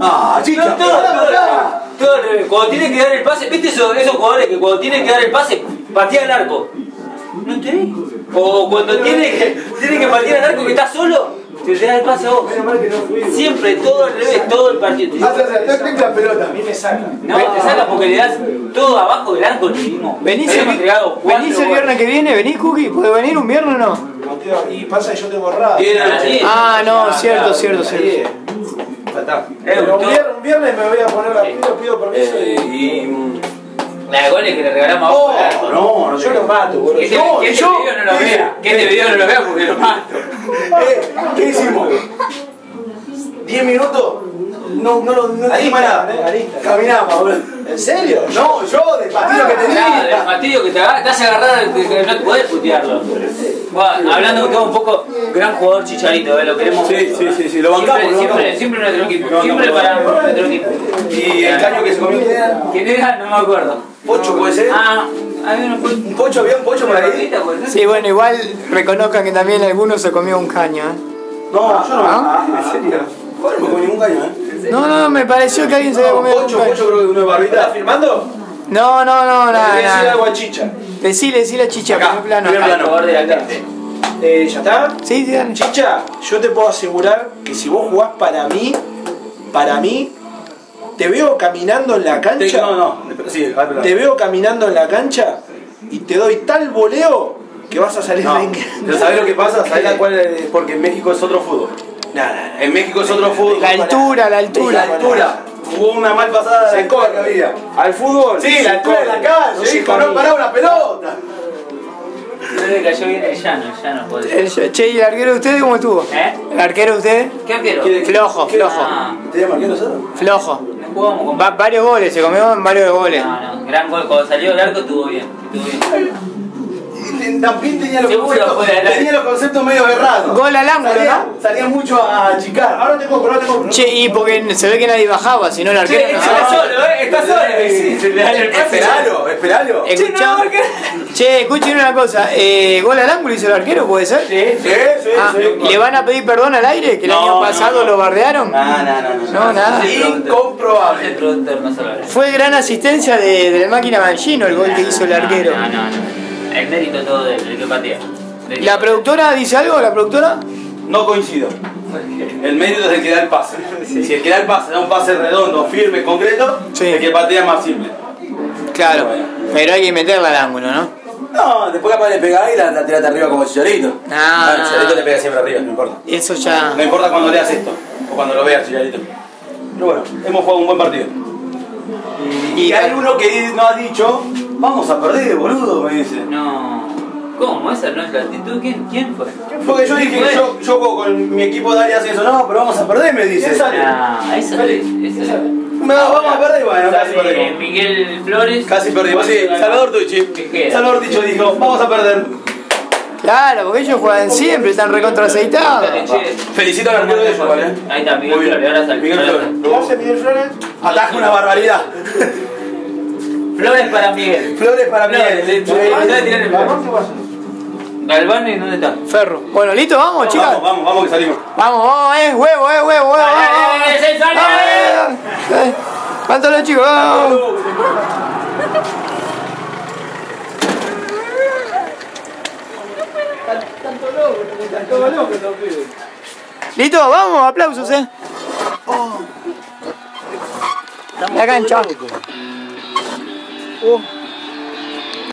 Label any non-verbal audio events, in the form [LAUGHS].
Ah, chicha. No, todo. Cuando tiene que dar el pase, ¿viste esos, esos jugadores que cuando tienen que dar el pase, patean el arco? ¿No entendí? O cuando tiene que, tiene que patear el arco que está solo, te da el pase a vos. Siempre, todo al revés, todo el partido. Toca la pelota. A mí me saca. No, te saca porque le das todo abajo del arco, dimos. ¿Venís el, venís el viernes que viene? ¿Venís, Cookie? ¿Puede venir un viernes o no? Y pasa que yo tengo Sí. Ah, no, cierto, cierto, Ahí cierto. Eh, Pero un viernes, un viernes me voy a poner la pido, pido permiso Eh, y. y. mm, La de goles que le regalamos a vos. No, no, no. Yo lo mato, boludo. Que este, este yo- video no lo vea. Que este video no lo vea porque lo mato. [LAUGHS] Eh, ¿Qué hicimos? ¿10 minutos? No, no, no, no Ahí dijimos está, nada. ¿En serio? No, yo, de partido que Claro, tenía. el fastidio que te, agarra- te hace agarrar, que que no te podés putearlo. Bueno, hablando de todo un poco, gran jugador Chicharito, ¿eh? lo queremos. Sí, sí, sí, sí, lo bancamos, Siempre, lo siempre, bancamos. siempre nuestro equipo, siempre bancamos, para nuestro equipo. Y el caño que se comió, ¿quién era? ¿Quién era? No me acuerdo. ¿Pocho puede ser? Ah. ¿Un pocho? ¿Había un pocho por ahí? Sí, bueno, igual reconozcan que también algunos se comió un caño, ¿eh? No, yo no. ¿Ah? ¿En serio? No me comí ningún caño, ¿eh? No, no, me pareció que alguien se había comido pocho, pocho creo que uno de barbita. ¿Estás filmando? No, no, no, Le voy a nada, decir algo a Chicha. Decile, decile a Chicha, Acá, primer plano. primer plano. la gente. Eh, ¿Ya está? Sí, sí, dale. Chicha, yo te puedo asegurar que si vos jugás para mí, para mí, te veo caminando en la Sí, cancha, No, no, sí, te veo caminando en la cancha y te doy tal voleo que vas a salir No, de pero ¿sabés lo que pasa? ¿Sabés la [LAUGHS] cuál es? Porque en México es otro fútbol. Nada, En México es otro fútbol. La altura, la La altura. altura. Jugó una mal pasada Se de altura corre. había. Al fútbol. Sí, se la altura de la calle, se hijo, no paraba una pelota. No le cayó bien el llano, el llano puede El- che, ¿y el arquero de ustedes cómo estuvo? ¿Eh? ¿El arquero de ustedes? ¿Qué arquero? ¿Quiere- Flojo, ¿Qué- flojo. Ah, ¿Te llaman qué nosotros? Flojo. no jugamos con. Va- varios goles, se comió en varios goles. No, no, gran gol. Cuando salió el arco estuvo bien. Estuvo bien. También tenía los Seguro conceptos, tenía los conceptos medio errados. Gol al ángulo, salía, ¿no? salía mucho a achicar. Ahora te compro, ahora te compro. Che, y porque se ve que nadie bajaba, si no el Che, arquero no está solo, ¿eh? Está solo. Sí, pase. Esperalo, esperalo. Escuchá. Che. Che, escuchen una cosa. Eh, ¿Gol al ángulo hizo el arquero, puede ser? Sí, sí, sí. Ah, sí. ¿Le van a pedir perdón al aire? ¿Que el No, año pasado no. lo bardearon? No, no, no, no. No, nada. Incomprobable. Fue gran asistencia de, de la máquina Mangino el gol que hizo el arquero. No, no, no. El mérito todo del del que patea. Del ¿La que- productora dice algo? ¿La productora? No coincido. El mérito es el que da el pase. Si el que da el pase da un pase redondo, firme, concreto, Sí. el que patea es más simple. Claro. Pero hay que meterla al ángulo, ¿no? No, después capaz le pega ahí y la, la tiraste arriba como chicharito. No, Ah, no, chicharito le pega siempre arriba, no importa. Eso ya. No importa cuando leas esto, o cuando lo veas, chicharito. Pero bueno, hemos jugado un buen partido. Y, Y- hay uno que no ha dicho, vamos a perder, boludo, me dice. No. ¿Cómo? Esa no es la actitud. ¿Quién, quién fue? Porque yo dije, fue? yo, yo juego con mi equipo de áreas y eso, no, pero vamos a perder, me dice. Ah, esa es. esa es- No, vamos a perder, bueno, casi Sale perdimos. Miguel Flores. Casi perdimos, sí. Salvador Tucci. Salvador Tucci dijo, vamos a perder. Claro, porque ellos juegan siempre, están recontra aceitados. Che, Felicito al arquero de ellos, ¿vale? Ahí está, Miguel Muy bien. Flores. Ahora sale. Miguel Flores. ¿Qué hace Miguel Flores? Ataja una barbaridad. [LAUGHS] sale. Flores para Miguel. Flores para mí. Flores, le- le- le voy a tirar el ¿Galván flores. qué pasa? Galván, ¿y dónde está? Ferro. Bueno, listo, vamos, chicas. Vamos, vamos, vamos que salimos. Vamos, vamos, eh, huevo, eh, huevo, huevo. Dale, dale, vamos. Vamos, eh, eh. ¿Cuántos los chicos? Vamos. Listo, vamos, aplausos, eh. La cancha. Oh.